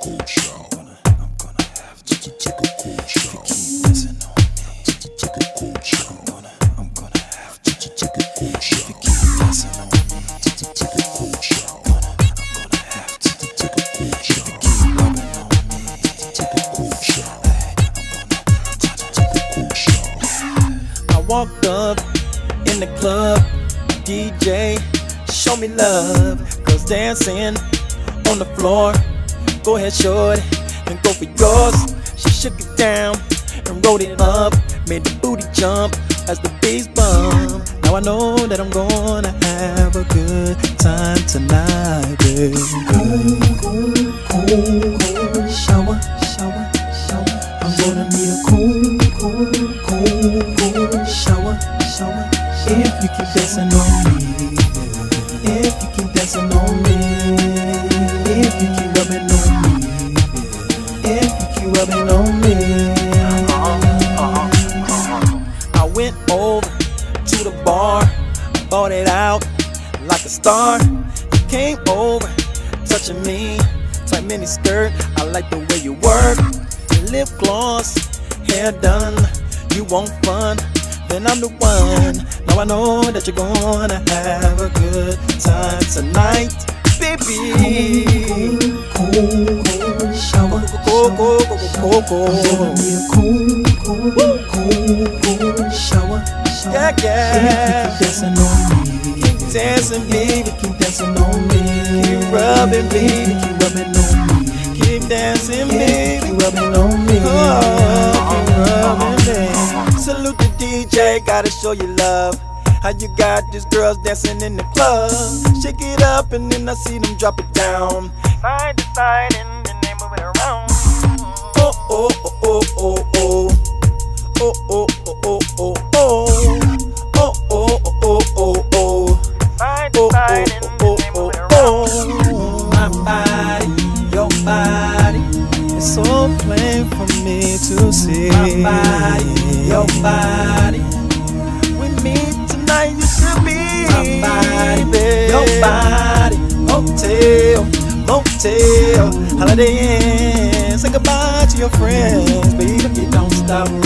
cold shower. I'm gonna have to, to take a cold shower. Keep messing on me. To, to take a cold shower. I'm gonna, I'm gonna have to, to take a cold shower. Keep messing on me. To, to take a cold shower. I'm gonna, I'm gonna have to, to take a cold shower. Keep rubbing on me. To, to take a cold shower. I'm gonna, gonna take a cold shower. I walked up in the club, DJ, show me love. Girls dancing on the floor. Go ahead, shorty, and go for yours. She shook it down and rolled it up, made the booty jump as the bass bump. Now I know that I'm gonna have a good time tonight, baby. Cool, cool, cool, cool. Shower, shower, shower. I'm gonna need a cool, cool, cool, cool. Shower, shower. If you keep dancing on me, if you keep dancing on me, it out like a star. You came over, touching me, tight mini skirt. I like the way you work, your lip gloss, hair done. You want fun, then I'm the one. Now I know that you're gonna have a good time tonight, baby. Cool, cool, shower, cool, cool, cool, cool, cool. Cool, cool, cool, cool, shower, shower. Yeah, yeah. Dancing, baby. Keep dancing on me. Keep rubbing, baby. Keep rubbing on me. Keep dancing, baby. Keep rubbing on me. Oh, keep rubbing, baby. Salute the DJ, gotta show you love. How you got these girls dancing in the club? Shake it up and then I see them drop it down. Side to side and then they move it around. Oh, oh, oh, oh, oh, oh. Oh, see. My body, your body. With me tonight, you should be. My body, baby. Your body. Hotel, motel, holiday inn. Say goodbye to your friends, baby. You don't stop.